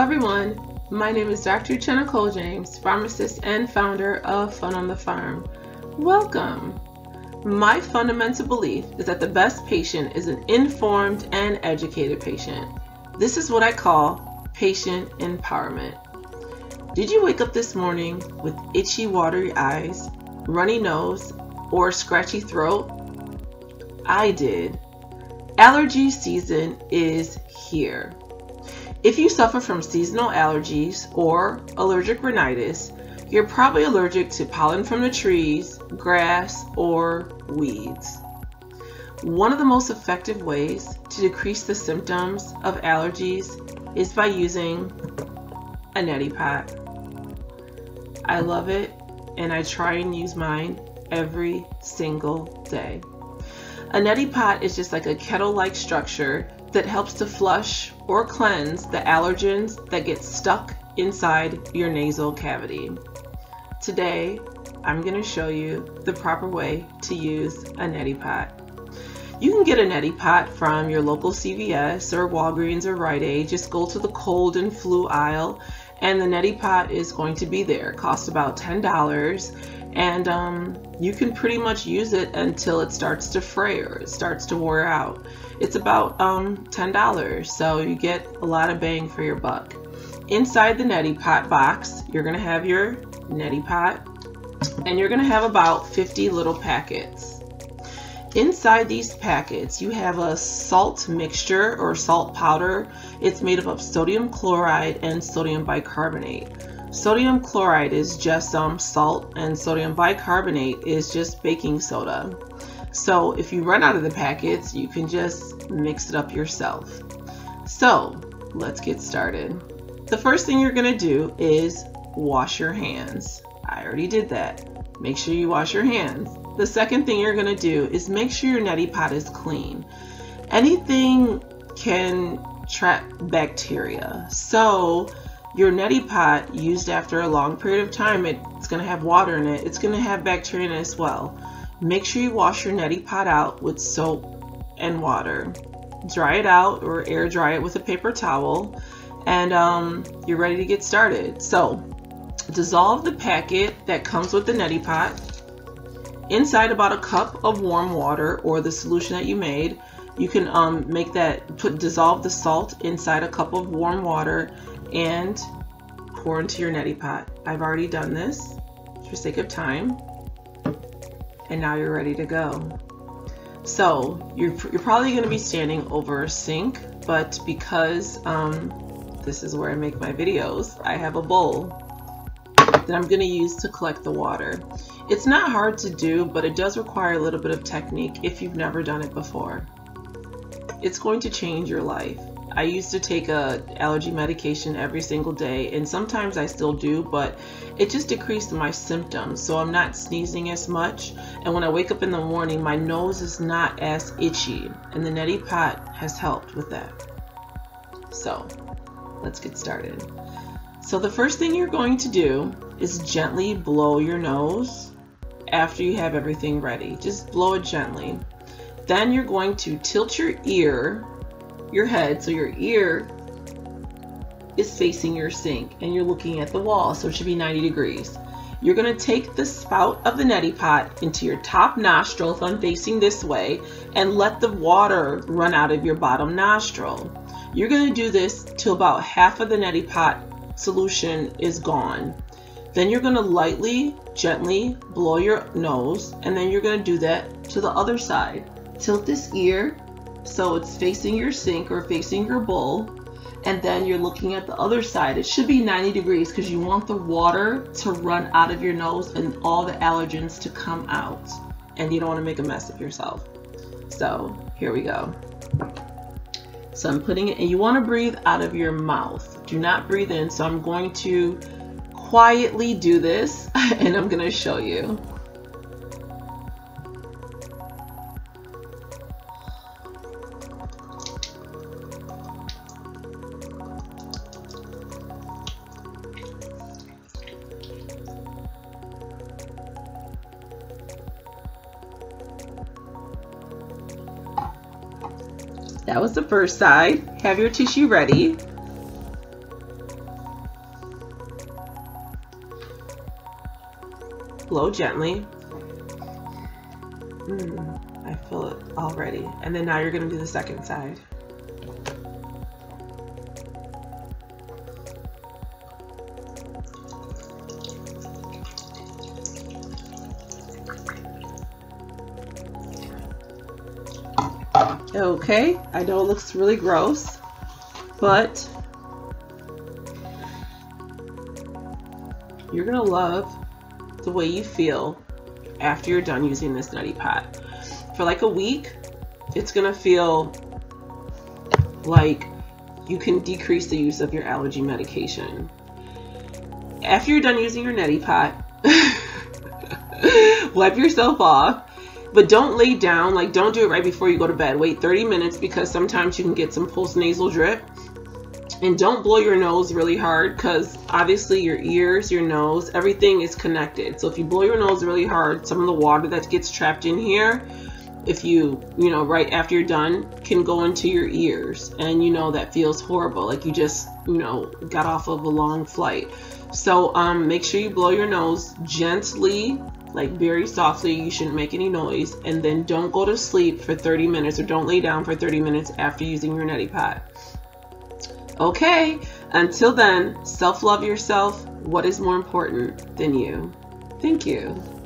everyone, my name is Dr. Uchenna Kole-James, pharmacist and founder of Phun on the Pharm. Welcome! My fundamental belief is that the best patient is an informed and educated patient. This is what I call patient empowerment. Did you wake up this morning with itchy, watery eyes, runny nose, or scratchy throat? I did. Allergy season is here. If you suffer from seasonal allergies or allergic rhinitis, you're probably allergic to pollen from the trees, grass, or weeds. One of the most effective ways to decrease the symptoms of allergies is by using a neti pot. I love it and I try and use mine every single day. A neti pot is just like a kettle-like structure that helps to flush or cleanse the allergens that get stuck inside your nasal cavity. Today, I'm going to show you the proper way to use a neti pot. You can get a neti pot from your local CVS or Walgreens or Rite Aid. Just go to the cold and flu aisle and the neti pot is going to be there. It costs about $10 and um, you can pretty much use it until it starts to fray or it starts to wear out. It's about um, $10, so you get a lot of bang for your buck. Inside the neti pot box, you're going to have your neti pot, and you're going to have about 50 little packets. Inside these packets, you have a salt mixture or salt powder. It's made up of sodium chloride and sodium bicarbonate. Sodium chloride is just um, salt and sodium bicarbonate is just baking soda. So if you run out of the packets, you can just mix it up yourself. So let's get started. The first thing you're gonna do is wash your hands. I already did that. Make sure you wash your hands. The second thing you're gonna do is make sure your neti pot is clean. Anything can trap bacteria. So your neti pot used after a long period of time, it's going to have water in it. It's going to have bacteria in it as well. Make sure you wash your neti pot out with soap and water. Dry it out or air dry it with a paper towel and um, you're ready to get started. So dissolve the packet that comes with the neti pot inside about a cup of warm water or the solution that you made. You can um, make that, put dissolve the salt inside a cup of warm water and pour into your neti pot. I've already done this for sake of time and now you're ready to go. So you're, you're probably going to be standing over a sink but because um, this is where I make my videos I have a bowl that I'm going to use to collect the water. It's not hard to do but it does require a little bit of technique if you've never done it before. It's going to change your life. I used to take a allergy medication every single day and sometimes I still do but it just decreased my symptoms so I'm not sneezing as much and when I wake up in the morning my nose is not as itchy and the neti pot has helped with that. So let's get started. So the first thing you're going to do is gently blow your nose after you have everything ready. Just blow it gently. Then you're going to tilt your ear your head, so your ear is facing your sink and you're looking at the wall, so it should be 90 degrees. You're gonna take the spout of the neti pot into your top nostril if I'm facing this way and let the water run out of your bottom nostril. You're gonna do this till about half of the neti pot solution is gone. Then you're gonna lightly, gently blow your nose and then you're gonna do that to the other side. Tilt this ear so it's facing your sink or facing your bowl and then you're looking at the other side. It should be 90 degrees because you want the water to run out of your nose and all the allergens to come out. And you don't want to make a mess of yourself. So here we go. So I'm putting it, and you want to breathe out of your mouth. Do not breathe in. So I'm going to quietly do this and I'm going to show you. That was the first side. Have your tissue ready. Blow gently. Mm, I feel it already. And then now you're going to do the second side. Okay, I know it looks really gross, but you're gonna love the way you feel after you're done using this neti pot. For like a week, it's gonna feel like you can decrease the use of your allergy medication. After you're done using your neti pot, wipe yourself off but don't lay down like don't do it right before you go to bed. Wait 30 minutes because sometimes you can get some post nasal drip. And don't blow your nose really hard because obviously your ears your nose everything is connected. So if you blow your nose really hard some of the water that gets trapped in here if you you know right after you're done can go into your ears. And you know that feels horrible like you just you know got off of a long flight. So um, make sure you blow your nose gently like very softly you shouldn't make any noise and then don't go to sleep for 30 minutes or don't lay down for 30 minutes after using your neti pot. Okay until then self love yourself. What is more important than you? Thank you